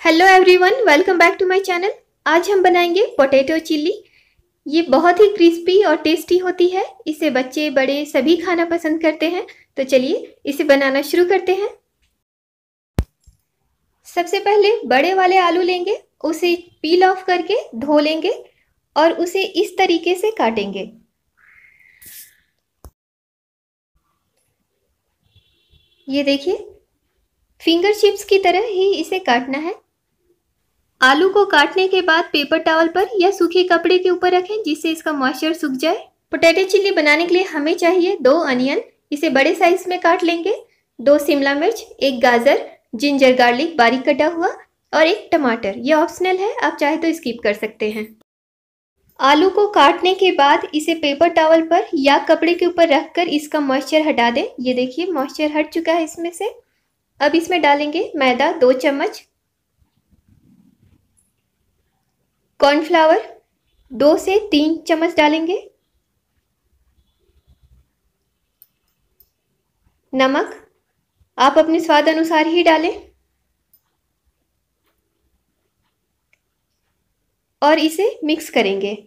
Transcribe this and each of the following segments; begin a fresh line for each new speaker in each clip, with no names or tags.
Hello everyone welcome back to my channel आज हम बनाएँगे पोटैटो चिल्ली ये बहुत ही क्रिस्पी और टेस्टी होती है. इसे बच्चे, बड़े सभी खाना पसंद करते हैं. तो चलिए इसे बनाना शुरू करते हैं. सबसे पहले बड़े वाले आलू लेंगे. उसे पील ऑफ़ करके धो लेंगे और उसे इस तरीके से काटेंगे. ये देखिए। फिंगर चिप्स की तरह ही इसे काटना है। आलू को काटने के बाद पेपर टॉवल पर या सूखे कपड़े के ऊपर रखें जिससे इसका मॉइस्चर सूख जाए। पोटैटो चिल्ली बनाने के लिए हमें चाहिए दो अनियन इसे बड़े साइज़ में काट लेंगे। दो शिमला मिर्च, एक गाजर जिंजर गार्लिक बारीक कटा हुआ और एक टमाटर। ये ऑप्शनल है, आप चाहे तो स्किप कर सकते हैं। आलू को काटने के बाद इसे पेपर टॉवल पर या कपड़े के ऊपर रखकर इसका मॉइस्चर हटा दें। ये देखिए मॉइस्चर हट चुका है इसमें से। अब इसमें डालेंगे मैदा, दो चम्मच कॉर्नफ्लावर दो से तीन चम्मच डालेंगे। नमक, आप अपने स्वाद अनुसार ही डालें। और इसे मिक्स करेंगे।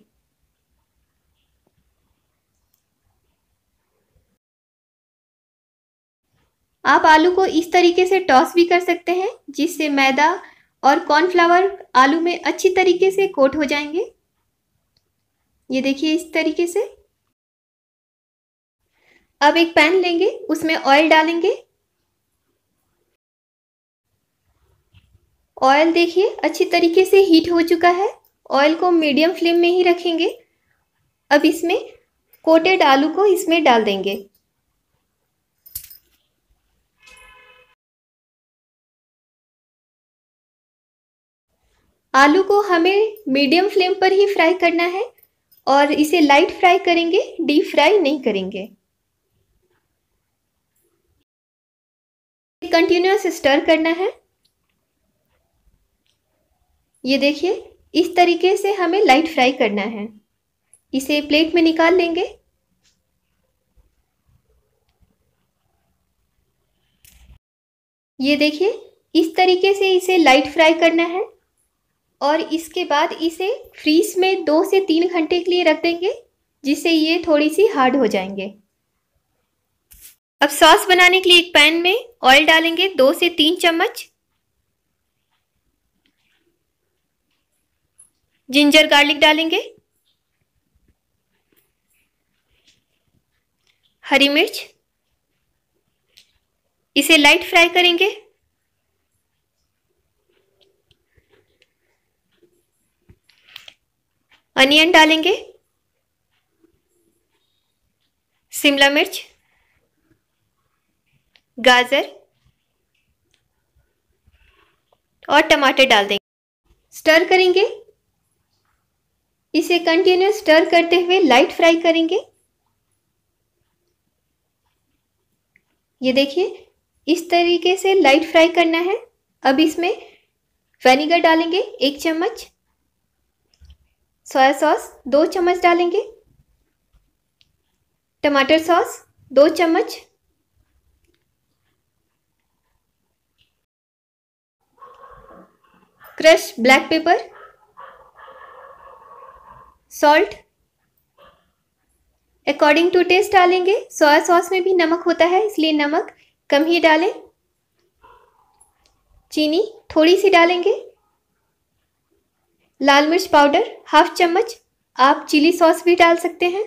आप आलू को इस तरीके से टॉस भी कर सकते हैं, जिससे मैदा और कॉर्नफ्लावर आलू में अच्छी तरीके से कोट हो जाएँगे। ये देखिए इस तरीके से। अब एक पैन लेंगे, उसमें ऑयल डालेंगे। ऑयल देखिए अच्छी तरीके से हीट हो चुका है। ऑयल को मीडियम फ्लेम में ही रखेंगे। अब इसमें कोटेड आलू को इसमें डाल देंगे। आलू को हमें मीडियम फ्लेम पर ही फ्राई करना है और इसे लाइट फ्राई करेंगे डीप फ्राई नहीं करेंगे। कंटिन्यूस स्टर करना है। ये देखिए इस तरीके से हमें लाइट फ्राई करना है। इसे प्लेट में निकाल लेंगे। ये देखिए, इस तरीके से इसे लाइट फ्राई करना है और इसके बाद इसे फ्रीज में दो से तीन घंटे के लिए रख देंगे, जिससे ये थोड़ी सी हार्ड हो जाएँगे। अब सॉस बनाने के लिए एक पैन में ऑयल डालेंगे, दो से तीन चम्मच। जिंजर गार्लिक डालेंगे। हरी मिर्च। इसे लाइट फ्राई करेंगे। अनियन डालेंगे। शिमला मिर्च। गाजर। और टमाटर डाल देंगे। स्टर करेंगे। इसे कंटिन्यू स्टर करते हुए लाइट फ्राई करेंगे। ये देखिए, इस तरीके से लाइट फ्राई करना है। अब इसमें वेनेगर डालेंगे एक चम्मच सोया सॉस दो चम्मच डालेंगे, टमाटर सॉस दो चम्मच। Crush black pepper salt according to taste डालेंगे। सोया सॉस में भी नमक होता है, इसलिए नमक कम ही डालें। चीनी थोड़ी सी डालेंगे। लाल मिर्च पाउडर हाफ़ चम्मच, आप चिली सॉस भी डाल सकते हैं।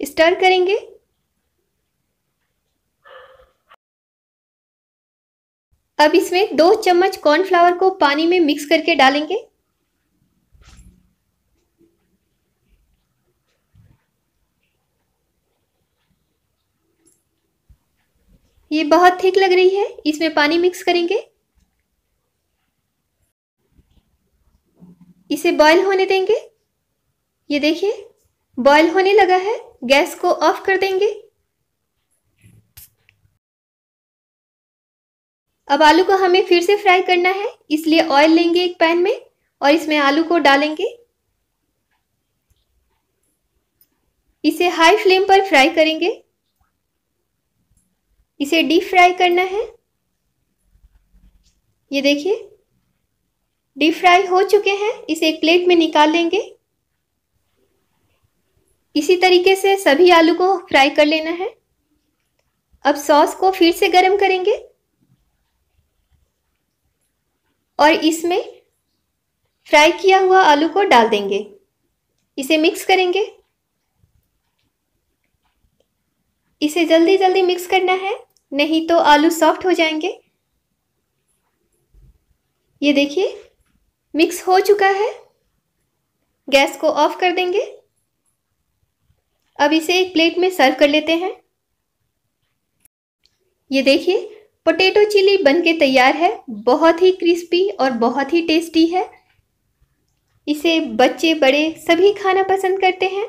स्टर करेंगे। अब इसमें दो चम्मच कॉर्नफ्लावर को पानी में मिक्स करके डालेंगे। ये बहुत थिक लग रही है। इसमें पानी मिक्स करेंगे। इसे बॉईल होने देंगे। ये देखिए बॉईल होने लगा है। गैस को ऑफ़ कर देंगे। अब आलू को हमें फिर से फ्राई करना है। इसलिए ऑयल लेंगे एक पैन में और इसमें आलू को डालेंगे। इसे हाई फ्लेम पर फ्राई करेंगे। इसे डीप फ्राई करना है। ये देखिए डीप फ्राई हो चुके हैं, इसे एक प्लेट में निकाल लेंगे। इसी तरीके से सभी आलू को फ्राई कर लेना है। अब सॉस को फिर से गर्म करेंगे। और इसमें फ्राई किया हुआ आलू को डाल देंगे। इसे मिक्स करेंगे। इसे जल्दी जल्दी मिक्स करना है। नहीं तो आलू सॉफ्ट हो जाएँगे। ये देखिए मिक्स हो चुका है। गैस को ऑफ़ कर देंगे। अब इसे एक प्लेट में सर्व कर लेते हैं। ये देखिए पोटैटो चिली बनके तैयार है। बहुत ही क्रिस्पी और बहुत ही टेस्टी है। इसे बच्चे, बड़े सभी खाना पसंद करते हैं।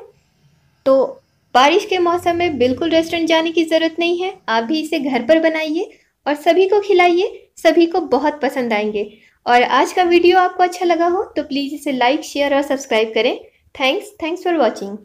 तो बारिश के मौसम में बिल्कुल रेस्टोरेंट जाने की ज़रूरत नहीं है। आप भी इसे घर पर बनाइए और सभी को खिलाइए, सभी को बहुत पसंद आएँगे। और आज का वीडियो आपको अच्छा लगा हो तो प्लीज़ इसे लाइक शेयर और सब्सक्राइब करें। Thanks thanks for watching